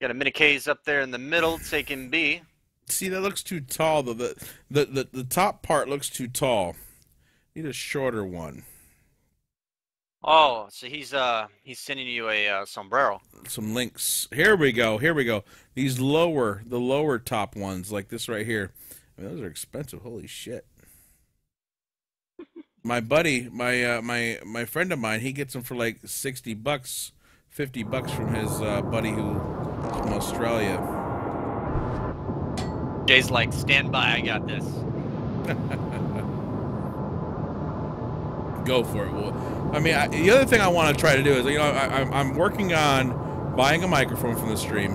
Got a mini K's up there in the middle, taking B. See, that looks too tall. though. The, the the the top part looks too tall. Need a shorter one. Oh, so he's uh he's sending you a uh, sombrero. Some links. Here we go. Here we go. These lower, the lower top ones, like this right here. I mean, those are expensive. Holy shit. My buddy, my uh, my my friend of mine, he gets them for like sixty bucks, fifty bucks from his uh, buddy who from Australia. Jay's like, stand by, I got this. Go for it. Well, I mean, I, the other thing I want to try to do is, you know, I, I'm working on buying a microphone from the stream.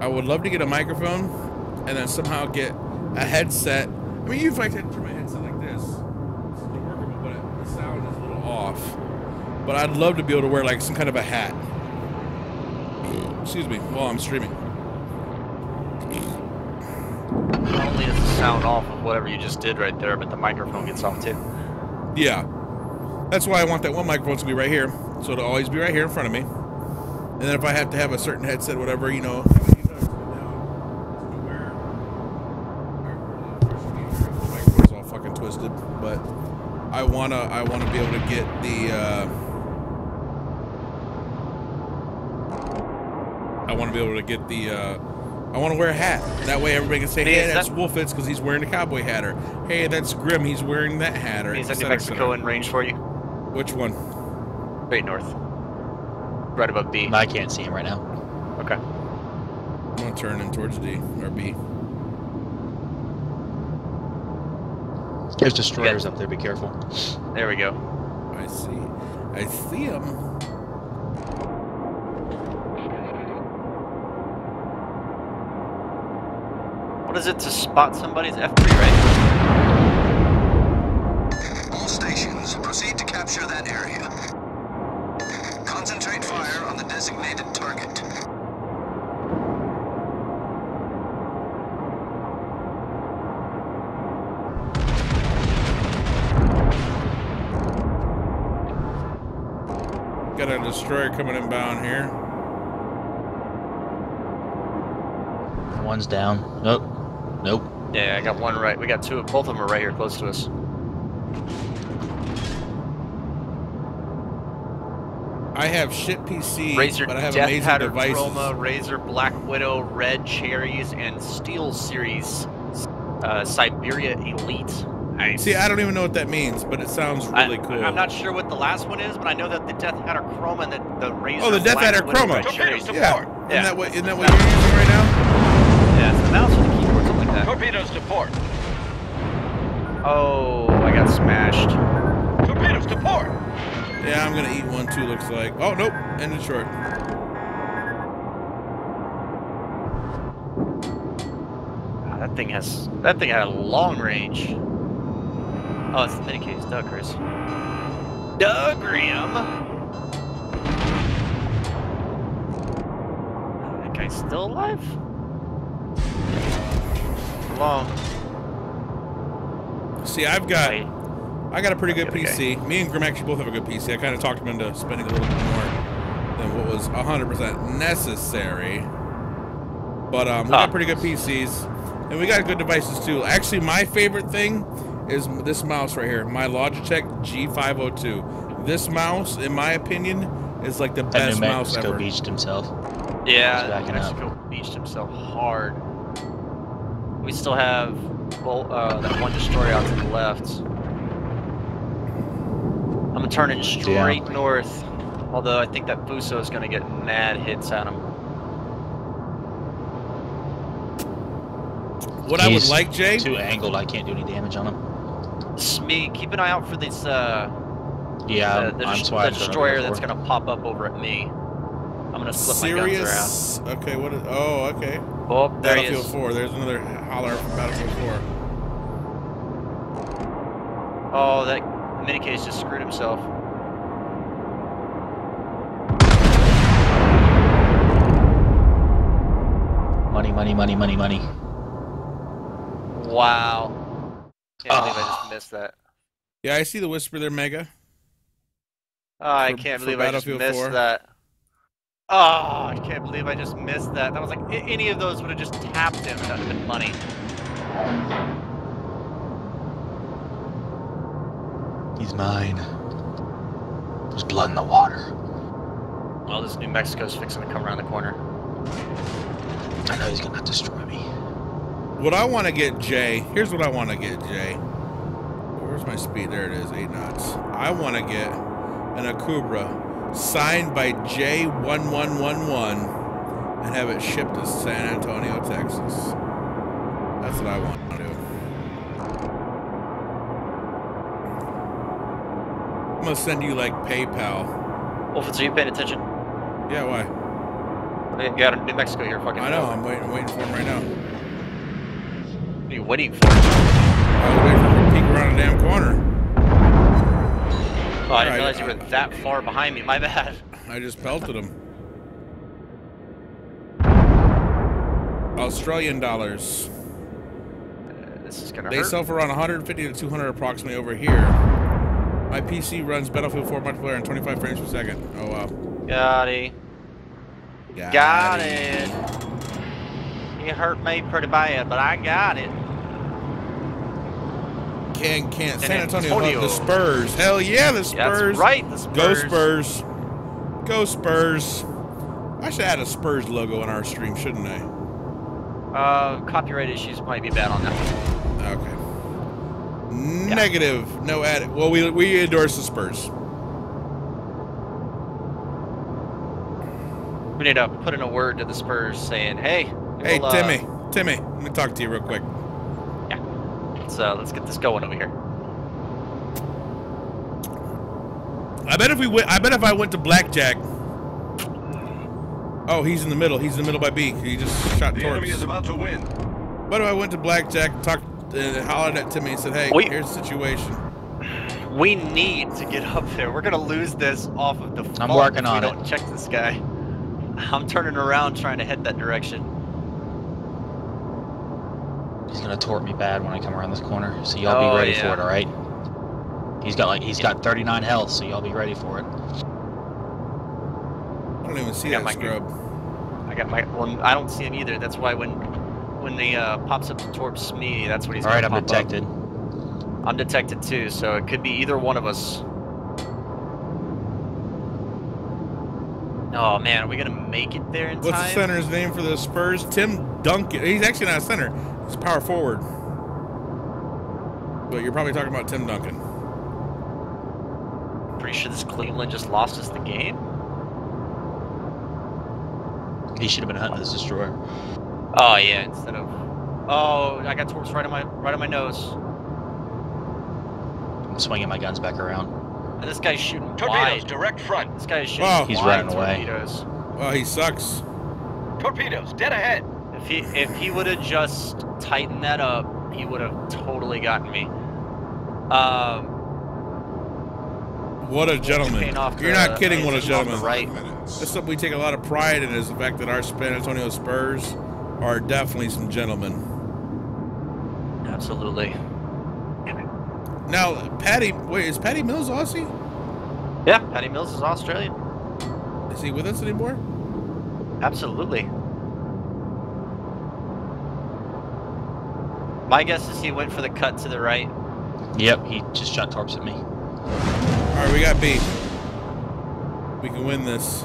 I would love to get a microphone, and then somehow get a headset. I mean, if I could turn my headset like this, it's workable, but it, the sound is a little off. But I'd love to be able to wear like some kind of a hat. Excuse me, while I'm streaming. Not only does the sound off of whatever you just did right there, but the microphone gets off too. Yeah. That's why I want that one microphone to be right here. So it'll always be right here in front of me. And then if I have to have a certain headset, whatever, you know. The microphone's all fucking twisted, but I wanna I wanna be able to get the uh I wanna be able to get the uh I want to wear a hat. That way everybody can say, Hey, hey, that's that- Wolfitz because he's wearing a cowboy hat. Or, hey, that's Grim, he's wearing that hat. Or, Is that New cetera, et cetera. Mexico in range for you? Which one? Right north. Right above B. I can't see him right now. Okay. I'm gonna turn in towards D or B. There's destroyers up there. Be careful. There we go. I see. I see him. What is it to spot somebody's F3, right? All stations, proceed to capture that area. Concentrate fire on the designated target. Got a destroyer coming inbound here. One's down. Nope. Nope. Yeah, I got one right. We got two. Both of them are right here close to us. I have shit PC, Razer but I have Death amazing Hatter devices. Chroma, Razor Black Widow, Red Cherries, and SteelSeries uh, Siberia Elite. Nice. See, I don't even know what that means, but it sounds I- really cool. I'm not sure what the last one is, but I know that the DeathAdder Chroma and the, the Razer Oh, the Death Black Hatter Widow Chroma. Red Cherries. yeah. Yeah. Isn't that what, isn't that what you're using right now? Yeah, it's the that. Torpedoes to port. Oh, I got smashed. Torpedoes to port. Yeah, I'm gonna eat one too. Looks like. Oh nope, ended short. Ah, that thing has that thing had a long range. Oh, it's the Minekaze, Doug Chris. Doug Graham. That guy's still alive? Long. See, I've got Wait. I got a pretty good Okay, okay. PC. Me and Grim actually both have a good PC. I kind of talked him into spending a little bit more than what was 100% necessary. But um, we Ah. got pretty good PCs, and we got good devices too. Actually, my favorite thing is this mouse right here, my Logitech G502. This mouse, in my opinion, is like the That best New mouse Mexico ever. beached himself. Yeah, He's backing New up. Mexico beached himself hard. We still have well, uh, that one destroyer out to the left. I'm gonna turn turning straight north. Although I think that Fuso is going to get mad hits at him. What I would like, Jay, Too angled. I can't do any damage on him. Smee, keep an eye out for this uh, Yeah, the, I'm, the, I'm des- the destroyer that's going to pop up over at me. I'm going to flip my guns around. serious. Okay, what is? Oh, okay. Oh, there he Battlefield is. 4. There's another holler from Battlefield 4. Oh, that Minekaze just screwed himself. money, money, money, money, money. Wow. Can't believe I Ah. just missed that. Yeah, I see the whisper there, Mega. Oh, I For- can't believe I just missed 4. that. Oh, I can't believe I just missed that. That was like any of those would have just tapped him, and that would have been money. He's mine. There's blood in the water. Well, this New Mexico's fixing to come around the corner. I know he's gonna destroy me. What I want to get, Jay. Here's what I want to get, Jay. Where's my speed? There it is, eight knots. I want to get an Akubra signed by J1111 and have it shipped to San Antonio, Texas. That's what I want to do. I'm gonna send you like PayPal. Are you paying attention? Yeah, why? You got New Mexico here, fucking. I know. I'm waiting, waiting for him right now. What are you waiting for? I was waiting for him to peek around a damn corner. Oh, I didn't realize you uh, were that far behind me. My bad. I just pelted him. Australian dollars. This is gonna They hurt. sell for around 150 to 200 approximately over here. My PC runs Battlefield 4 multiplayer in 25 frames per second. Oh wow. Got it. Got, Got it. You hurt me pretty bad, but I got it. Can can't San Antonio, Antonio. the Spurs. Hell yeah, the Spurs. That's right. The Spurs. Go Spurs. Go Spurs. I should add a Spurs logo on our stream, shouldn't I? Uh, copyright issues might be bad on that one. Okay. Negative. No added. Well, we we endorse the Spurs. We need to put in a word to the Spurs saying, "Hey, Hey, we'll, uh, Timmy. Timmy, let me talk to you real quick. Let's uh, let's get this going over here." I bet if we went, I bet if I went to blackjack. Oh, he's in the middle. He's in the middle by B. He just shot The enemy Torps. is about to win. What if I went to blackjack, talked, uh, hollered at Timmy, and said, "Hey, Wait. here's the situation." We need to get up there. We're gonna lose this off of the. I'm phone working if we on it. don't check this guy. I'm turning around trying to head that direction. He's gonna tort me bad when I come around this corner. So y'all Oh, be ready yeah. for it, all right? He's got like he's got 39 health, so y'all be ready for it. I don't even see Yeah, that my- scrub. I got my. Well, I don't see him either. That's why when when the uh, pops up the Torps me, that's what he's. all right, I'm pop up. detected. I'm detected too, so it could be either one of us. Oh man, are we gonna make it there in What's time? the center's name for the Spurs? Tim Duncan. He's actually not a center. He's a power forward. But you're probably talking about Tim Duncan. Pretty sure this Cleveland just lost us the game. He should have been hunting this destroyer. Oh yeah, instead of. Oh, I got Torps right on my right on my nose, I'm swinging my guns back around. and this guy's shooting Torpedoes, wide. direct front. This guy's shooting Wow. He's wide running away. torpedoes. Oh, he sucks. Torpedoes, dead ahead. If he if he would have just tightened that up, he would have totally gotten me. Um, What a gentleman. You're the- not kidding. What a paying off the gentleman. Right. That's something we take a lot of pride in is the fact that our San Antonio Spurs are definitely some gentlemen. Absolutely. Now, Patty, wait, is Patty Mills Aussie? Yeah, Patty Mills is Australian. Is he with us anymore? Absolutely. My guess is he went for the cut to the right. Yep, he just shot torps at me. All right, we got B. We can win this.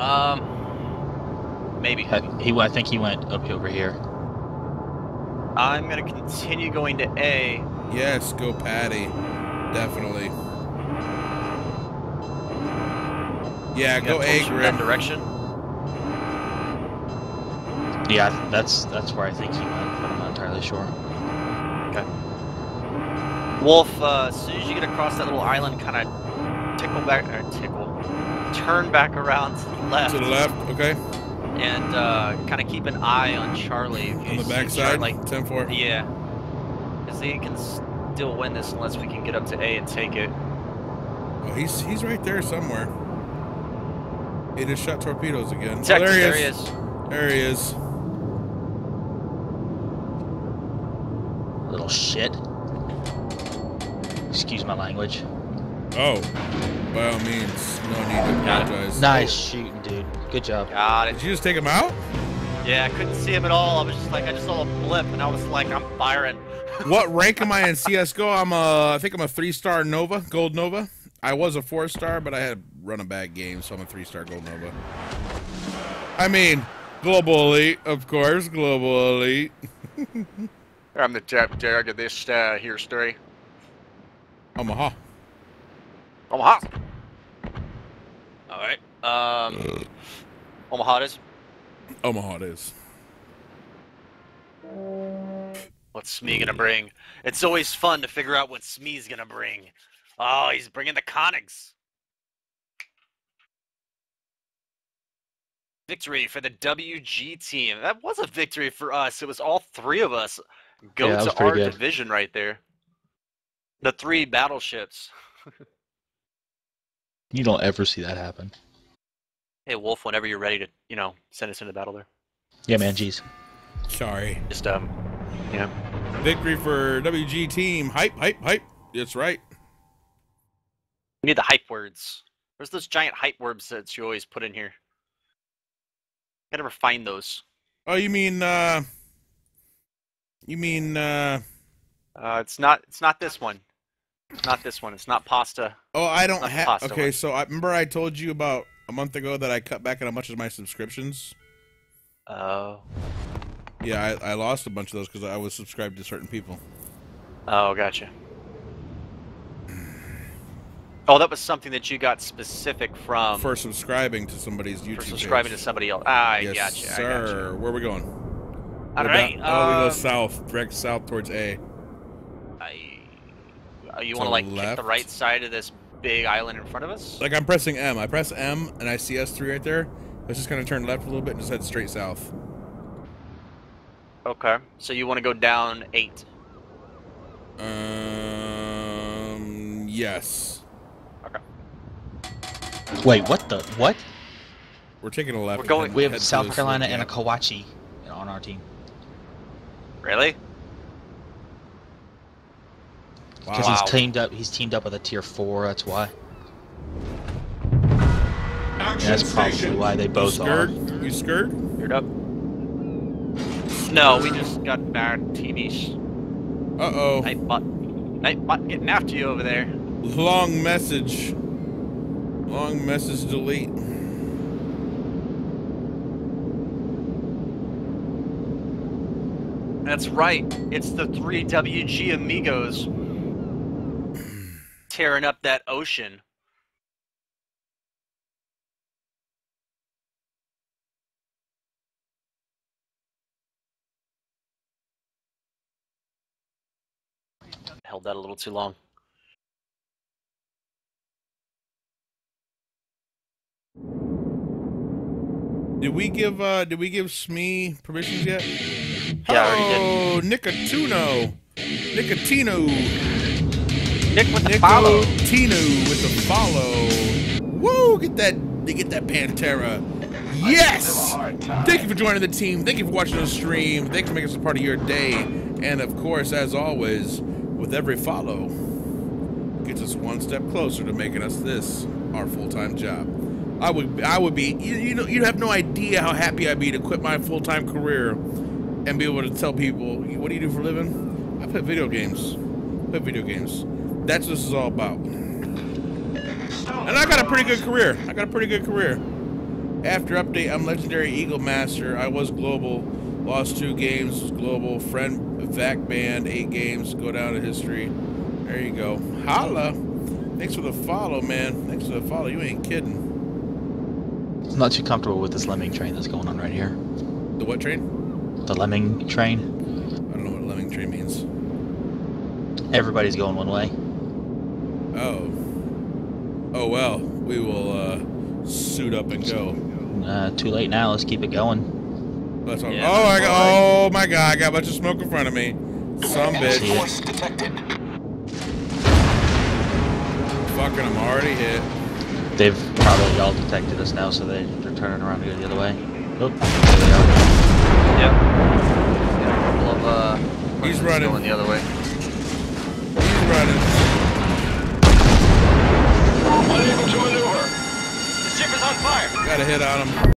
Um, maybe. Uh, He, I think he went up over here. I'm gonna continue going to A. Yes, go Patty. Definitely. Yeah, You go A, torch from that direction. Yeah, that's that's where I think he went, but I'm not entirely sure. Wolf, uh, as soon as you get across that little island, kind of tickle back, or tickle, turn back around to the left, To the left, okay. and uh, kind of keep an eye on Charlie. On the see backside, like 10 4. yeah, because he can still win this unless we can get up to A and take it. Oh, he's he's right there somewhere. He just shot torpedoes again. Oh, Texas, there there he he is. is. There he is. Little shit. Excuse my language. Oh, by all means, no need to apologize. Nice shooting, dude. Good job. Got Did you just take him out? Yeah, I couldn't see him at all. I was just like, I just saw a blip, and I was like, I'm firing. What rank am I in CS:GO? I'm a, I think I'm a three-star Nova, Gold Nova. I was a four-star, but I had run a bad game, so I'm a three-star Gold Nova. I mean, global elite, of course, global elite. I'm the top dog of this uh, here story. Omaha. Omaha. All right. Um, Omaha it is. Omaha it is. What's Smee gonna bring? It's always fun to figure out what Smee's gonna bring. Oh, he's bringing the Conics. Victory for the WG team. That was a victory for us. It was all three of us. Go Yeah, to our good. division right there. The three battleships. You don't ever see that happen. Hey, Wolf, whenever you're ready to, you know, send us into battle there. Yeah, man. Jeez. Sorry. Just, um, yeah. Victory for WG team. Hype, hype, hype. That's right. We need the hype words. Where's those giant hype words that you always put in here? I never find those. Oh, you mean uh You mean uh Uh, it's not. It's not this one. It's not this one. It's not pasta. Oh, I don't have Okay, one. so I remember I told you about a month ago that I cut back on how much of my subscriptions. Oh. Yeah, I, I lost a bunch of those because I was subscribed to certain people. Oh, gotcha. Oh, that was something that you got specific from for subscribing to somebody's YouTube for subscribing page. to somebody else. Ah, I yes, gotcha. I sir. gotcha. Where are we going? All We're down- oh, we go um, south, direct south towards A. I, uh, you want to like the kick the right side of this big island in front of us? Like I'm pressing M. I press M and I see S3 right there. Let's just kind of turn left a little bit and just head straight south. Okay. So you want to go down eight? Um, yes. Okay. Wait, what the? What? We're taking a left. We're going- head- We have South Carolina and a gap. Kawachi on our team. Really? Because Wow. he's teamed up. He's teamed up with a tier four. That's why. Action That's probably why they You both scared? are. You scared? You're up. No, we just got bad TVs. Uh oh. Nightbot. Nightbot getting after you over there. Long message. Long message delete. That's right. It's the three WG amigos tearing up that ocean. Held that a little too long. Did we give uh did we give Smee permissions yet? Yeah, oh, Nicotino. Nicotino. Nick with the follow. Nicotino with the follow. Woo! Get that They get that Pantera. Yes! Thank you for joining the team. Thank you for watching the stream. Thanks for making us a part of your day. And of course, as always, with every follow, gets us one step closer to making us this our full-time job. I would I would be you, you know you have no idea how happy I'd be to quit my full-time career and be able to tell people, what do you do for a living? I play video games. Play video games. That's what this is all about. And I got a pretty good career. I got a pretty good career. After update, I'm legendary Eagle Master. I was global. Lost two games, was global. Friend Vac Band, eight games, go down in history. There you go. Holla. Thanks for the follow, man. Thanks for the follow. You ain't kidding. I'm not too comfortable with this lemming train that's going on right here. The what train? The lemming train. I don't know what lemming train means. Everybody's going one way. Oh. Oh well. We will uh suit up and go. Uh, too late now. Let's keep it going. That's all. Yeah, oh, I got, oh my god! I got a bunch of smoke in front of me. Some bitch. Force detected. Fucking, I'm already hit. They've probably all detected us now, so they, they're turning around to go the other way. Oh, there they are. Yep. Got a couple of uh. He's running. Going the other way. He's running. Unable to maneuver. The ship is on fire. Got a hit on him.